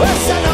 Listen